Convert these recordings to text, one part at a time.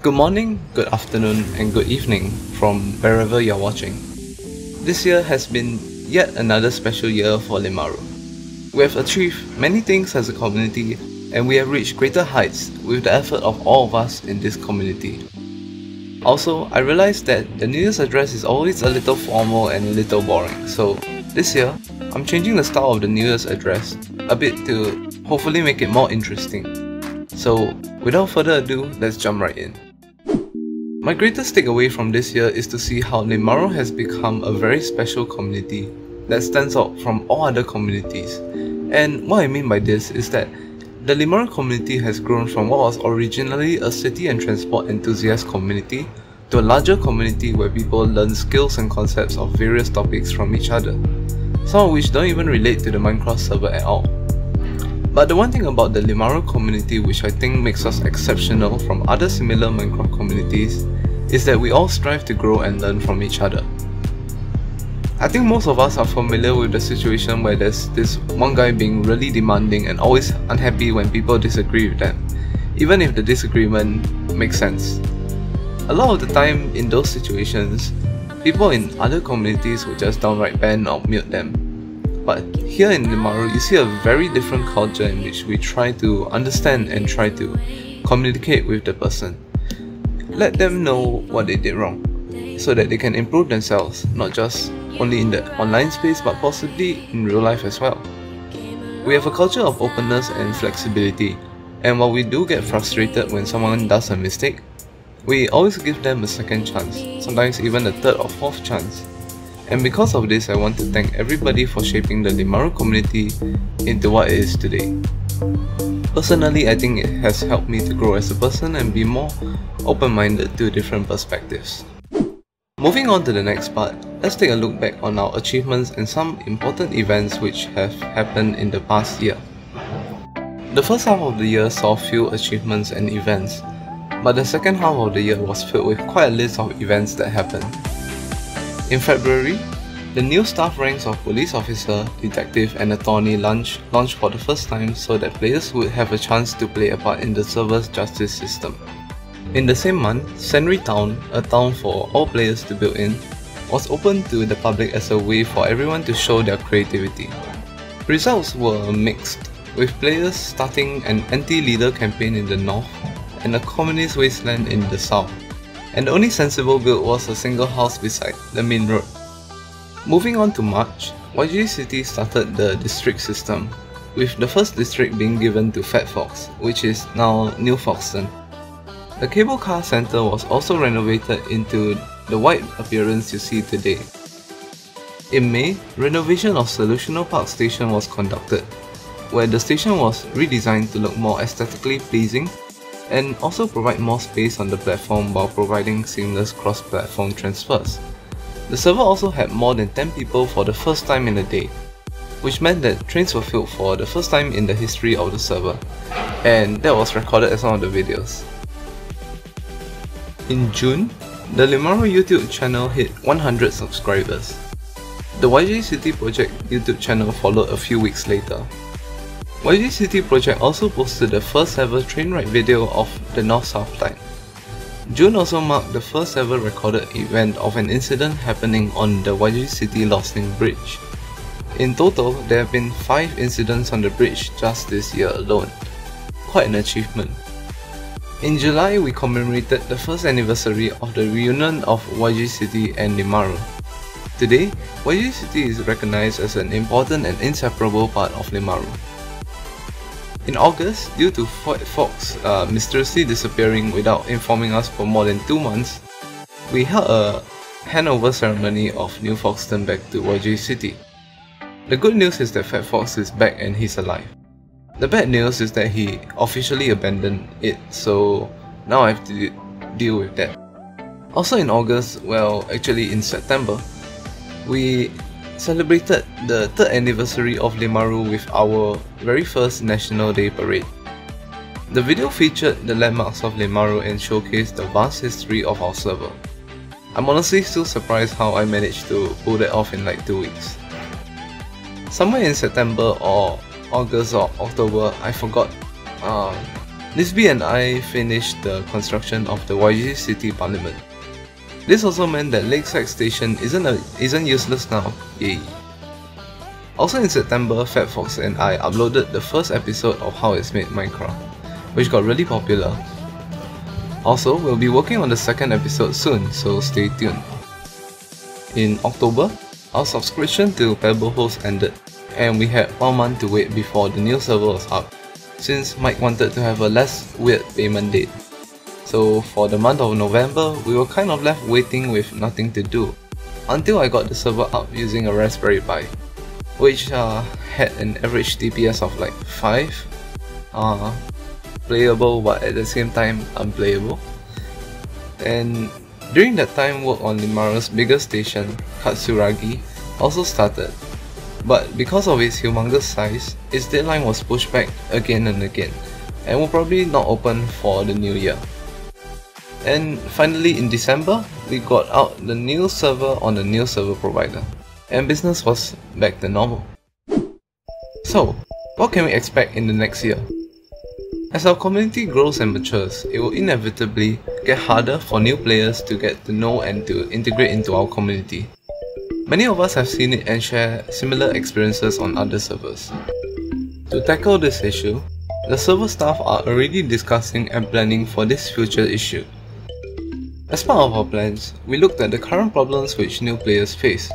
Good morning, good afternoon, and good evening from wherever you're watching. This year has been yet another special year for Limaru. Ah we have achieved many things as a community and we have reached greater heights with the effort of all of us in this community. Also, I realized that the New Year's address is always a little formal and a little boring, so this year, I'm changing the style of the New Year's address a bit to hopefully make it more interesting. So, without further ado, let's jump right in. My greatest takeaway from this year is to see how Limaru has become a very special community that stands out from all other communities. And what I mean by this is that the Limaru community has grown from what was originally a city and transport enthusiast community to a larger community where people learn skills and concepts of various topics from each other, some of which don't even relate to the Minecraft server at all. But the one thing about the Limaru community which I think makes us exceptional from other similar Minecraft communities is that we all strive to grow and learn from each other. I think most of us are familiar with the situation where there's this one guy being really demanding and always unhappy when people disagree with them, even if the disagreement makes sense. A lot of the time in those situations, people in other communities would just downright ban or mute them. But here in Limaru, you see a very different culture in which we try to understand and try to communicate with the person. Let them know what they did wrong, so that they can improve themselves, not just only in the online space but possibly in real life as well. We have a culture of openness and flexibility, and while we do get frustrated when someone does a mistake, we always give them a second chance, sometimes even a third or fourth chance. And because of this, I want to thank everybody for shaping the Limaru community into what it is today. Personally, I think it has helped me to grow as a person and be more open-minded to different perspectives. Moving on to the next part, let's take a look back on our achievements and some important events which have happened in the past year. The first half of the year saw few achievements and events, but the second half of the year was filled with quite a list of events that happened. In February, the new staff ranks of police officer, detective and attorney launched, launched for the first time so that players would have a chance to play a part in the server's justice system. In the same month, Senri Town, a town for all players to build in, was opened to the public as a way for everyone to show their creativity. Results were mixed, with players starting an anti-leader campaign in the north and a communist wasteland in the south, and the only sensible build was a single house beside the main road. Moving on to March, YJJ City started the district system, with the first district being given to Fat Fox, which is now New Foxton. The cable car center was also renovated into the white appearance you see today. In May, renovation of Solutional Park Station was conducted, where the station was redesigned to look more aesthetically pleasing and also provide more space on the platform while providing seamless cross-platform transfers. The server also had more than 10 people for the first time in a day, which meant that trains were filled for the first time in the history of the server, and that was recorded as one of the videos. In June, the Limaru YouTube channel hit 100 subscribers. The YJJ City Project YouTube channel followed a few weeks later. YJJ City Project also posted the first ever train ride video of the North-South line. June also marked the first ever recorded event of an incident happening on the YJJ City Lost Link Bridge. In total, there have been 5 incidents on the bridge just this year alone. Quite an achievement. In July, we commemorated the first anniversary of the reunion of YJJ City and Limaru. Today, YJJ City is recognized as an important and inseparable part of Limaru. In August, due to Fat Fox uh, mysteriously disappearing without informing us for more than 2 months, we held a handover ceremony of New Foxton back to YJJ City. The good news is that Fat Fox is back and he's alive. The bad news is that he officially abandoned it, so now I have to deal with that. Also in August, well actually in September, we celebrated the third anniversary of Limaru with our very first National Day Parade. The video featured the landmarks of Limaru and showcased the vast history of our server. I'm honestly still surprised how I managed to pull that off in like 2 weeks. Somewhere in September or August or October, I forgot, uh, Nisby and I finished the construction of the YJJ City Parliament. This also meant that Lakeside Station isn't, a, isn't useless now, yay. Also in September, Fat Fox and I uploaded the first episode of How It's Made Minecraft, which got really popular. Also, we'll be working on the second episode soon, so stay tuned. In October, our subscription to Pebble Host ended, and we had one month to wait before the new server was up, since Mike wanted to have a less weird payment date. So for the month of November, we were kind of left waiting with nothing to do, until I got the server up using a Raspberry Pi which uh, had an average TPS of like 5, uh, playable but at the same time unplayable. And during that time work on Limaru's biggest station, Katsuragi, also started. But because of its humongous size, its deadline was pushed back again and again, and will probably not open for the new year. And finally in December, we got out the new server on the new server provider and business was back to normal. So, what can we expect in the next year? As our community grows and matures, it will inevitably get harder for new players to get to know and to integrate into our community. Many of us have seen it and share similar experiences on other servers. To tackle this issue, the server staff are already discussing and planning for this future issue. As part of our plans, we looked at the current problems which new players face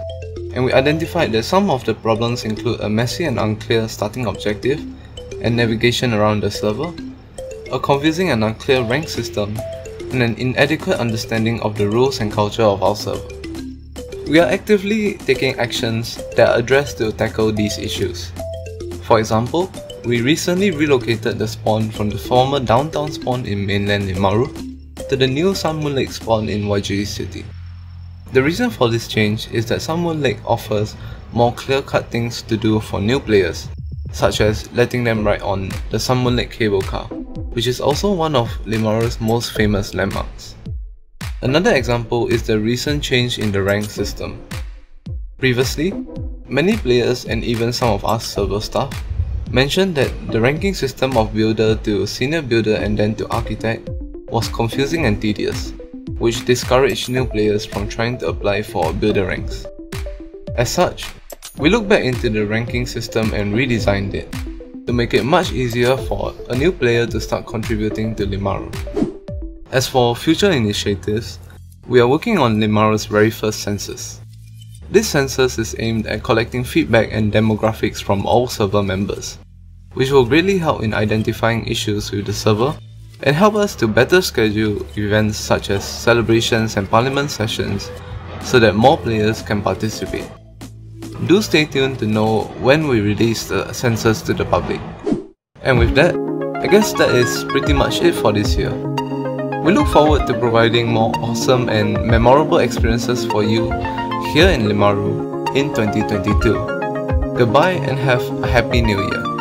and we identified that some of the problems include a messy and unclear starting objective and navigation around the server, a confusing and unclear rank system, and an inadequate understanding of the rules and culture of our server. We are actively taking actions that address to tackle these issues. For example, we recently relocated the spawn from the former downtown spawn in mainland Limaru the new Sun Lake spawn in YJJ City. The reason for this change is that Sun Lake offers more clear-cut things to do for new players, such as letting them ride on the Sun Lake cable car, which is also one of Limaru's most famous landmarks. Another example is the recent change in the rank system. Previously, many players and even some of us server staff mentioned that the ranking system of builder to senior builder and then to architect was confusing and tedious which discouraged new players from trying to apply for builder ranks. As such, we looked back into the ranking system and redesigned it to make it much easier for a new player to start contributing to Limaru. As for future initiatives, we are working on Limaru's very first census. This census is aimed at collecting feedback and demographics from all server members, which will greatly help in identifying issues with the server and help us to better schedule events such as celebrations and parliament sessions so that more players can participate. Do stay tuned to know when we release the census to the public. And with that, I guess that is pretty much it for this year. We look forward to providing more awesome and memorable experiences for you here in Limaru in 2022. Goodbye and have a happy new year.